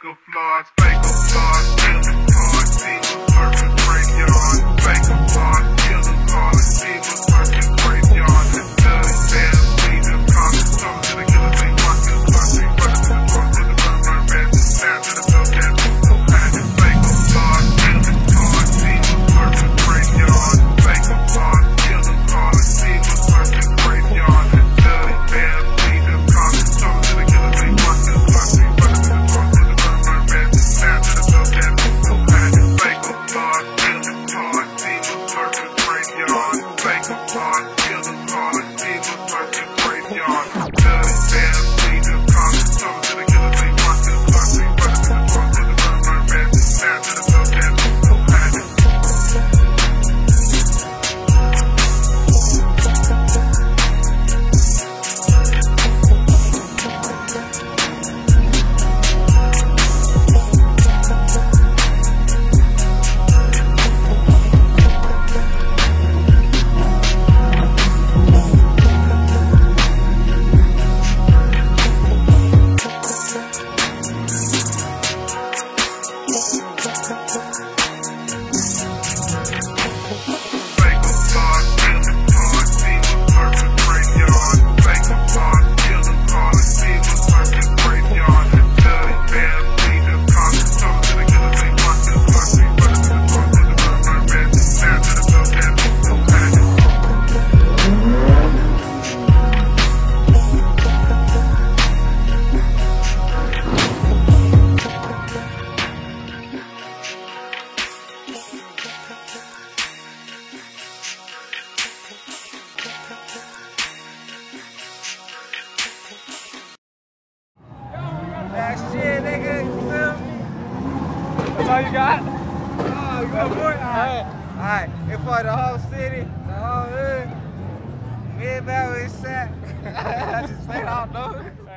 fake applause, fake applause, fake applause. shit, nigga. That's all you got? Oh, you got more? Alright. Alright. And for the whole city, the whole hood, me and Valerie sat. I just laid out, though.